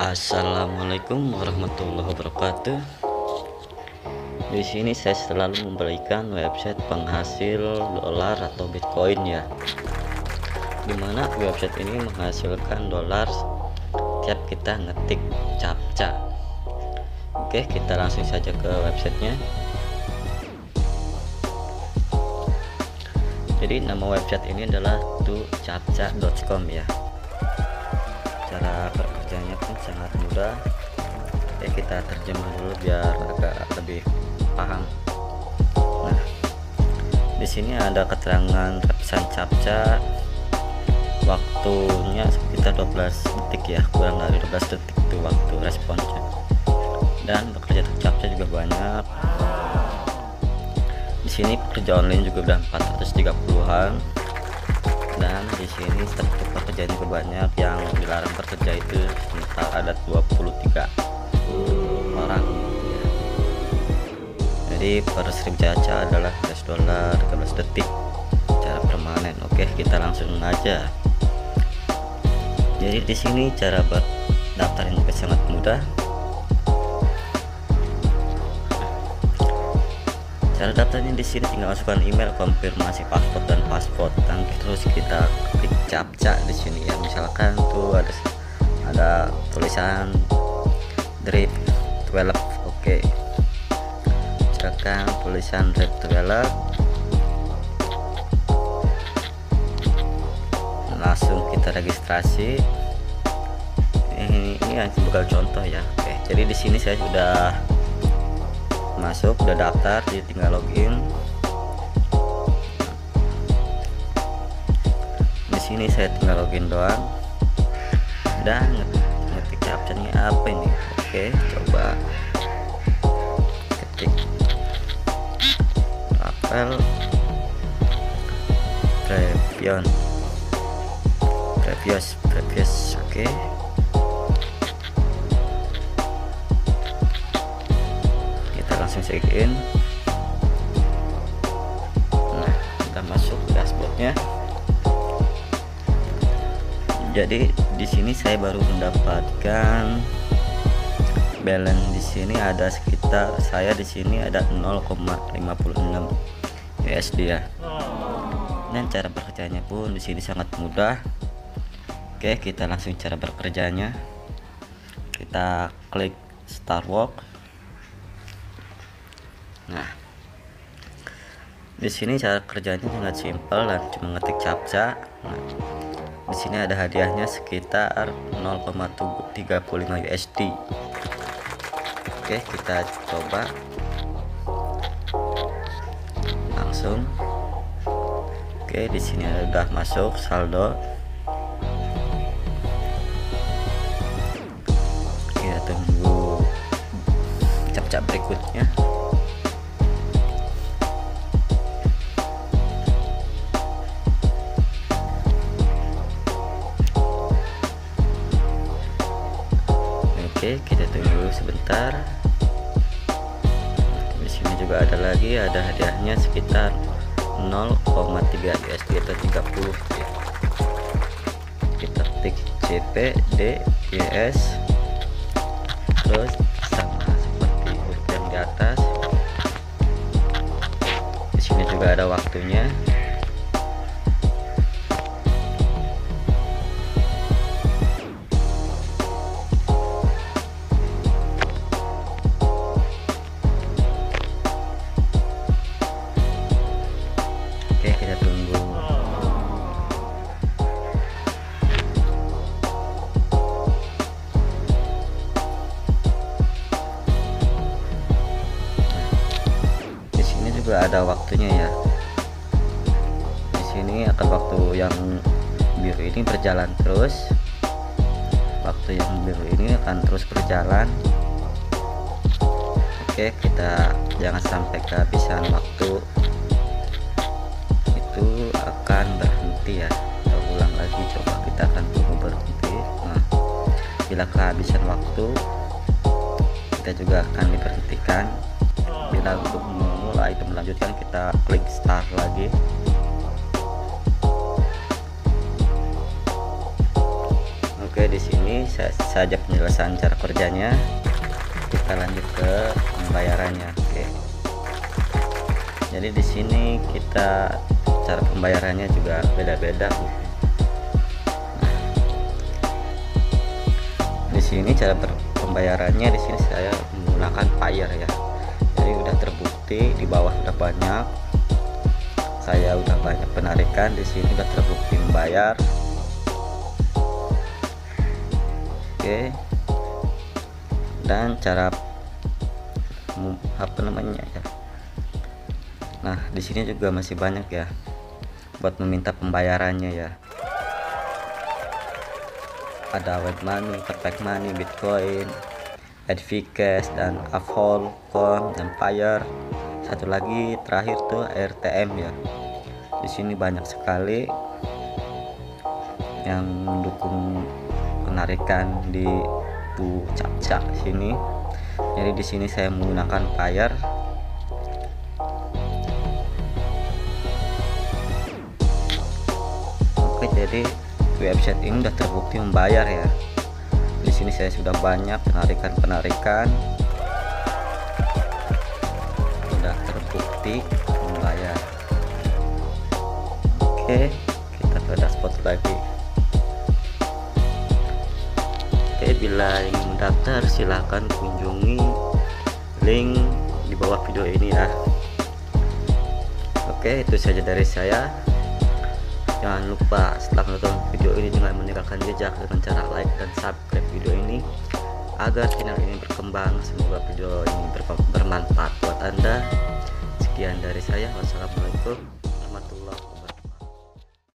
Assalamualaikum warahmatullahi wabarakatuh. Di sini saya selalu memberikan website penghasil dolar atau Bitcoin ya. Di mana website ini menghasilkan dolar tiap kita ngetik captcha. Oke, kita langsung saja ke websitenya. Jadi nama website ini adalah tucaptcha.com ya cara sangat mudah. Ya kita terjemah dulu biar agak lebih paham. Nah di sini ada keterangan pesan captcha. Waktunya sekitar 12 detik ya kurang dari 12 detik itu waktu responsnya dan bekerja captcha juga banyak. Di sini pekerja online juga udah 430-an dan di sini struktur pekerjaan juga banyak yang dilarang bekerja itu sekitar ada 23 orang. Jadi per seribu caca adalah 11 dolar 13 detik cara permanen. Oke kita langsung aja. Jadi di sini cara buat daftarin juga sangat mudah cara daftarnya di sini tinggal masukkan email konfirmasi paspor dan paspor dan terus kita klik captcha di sini ya misalkan tuh ada ada tulisan drip 12 oke okay. misalkan tulisan drip 12 langsung kita registrasi ini ini sebagai contoh ya oke okay. jadi di sini saya sudah masuk udah daftar jadi tinggal login. Di sini saya tinggal login doang. Dan ngetik captionnya apa ini? Oke coba ketik. Rafael Previon previous previous oke. okay. Langsung check in nah kita masuk dashboardnya. Jadi di sini saya baru mendapatkan balance di sini ada sekitar saya di sini ada 0,56 USD ya. Dan cara bekerjanya pun di sini sangat mudah. Oke kita langsung cara bekerjanya. Kita klik start work Nah, di sini cara kerjanya sangat simpel dan cuma ngetik captcha. Nah, di sini ada hadiahnya sekitar 0,35 USD. Oke, kita coba langsung. Oke, di sini udah masuk saldo. Kita tunggu captcha berikutnya. Oke, kita tunggu sebentar. Di sini juga ada lagi, ada hadiahnya sekitar 0,3 USD atau 30 ya. Kita klik CP D YS terus sama seperti huruf yang di atas. Di sini juga ada waktunya. Juga ada waktunya ya. Di sini akan waktu yang biru ini berjalan terus. Waktu yang biru ini akan terus berjalan. Oke kita jangan sampai kehabisan waktu. Itu akan berhenti ya. Kita ulang lagi coba kita akan tunggu berhenti. Nah bila kehabisan waktu kita juga akan diberhentikan. Bila untuk memulai itu melanjutkan kita klik start lagi oke di sini saya saja penjelasan cara kerjanya. Kita lanjut ke pembayarannya. Oke. Jadi di sini kita cara pembayarannya juga beda-beda. di sini cara pembayarannya di sini saya menggunakan Fire ya. Jadi udah di bawah sudah banyak. Saya udah banyak penarikan di sini udah terbukti membayar. Oke. Dan cara apa namanya ya? Nah di sini juga masih banyak ya buat meminta pembayarannya ya. Ada web money, perfect money, bitcoin, advcash dan com dan fire satu lagi terakhir tuh RTM ya. Di sini banyak sekali yang mendukung penarikan di bu cap sini. Jadi di sini saya menggunakan fire. Oke jadi website ini sudah terbukti membayar ya. Di sini saya sudah banyak penarikan penarikan sudah terbukti membayar oke kita ke dashboard lagi. Oke bila ingin mendaftar silahkan kunjungi link di bawah video ini ya. Oke itu saja dari saya. Jangan lupa setelah menonton video ini jangan meninggalkan jejak dengan cara like dan subscribe video ini agar channel ini berkembang semoga video ini bermanfaat buat anda. Sekian dari saya. Wassalamualaikum warahmatullahi wabarakatuh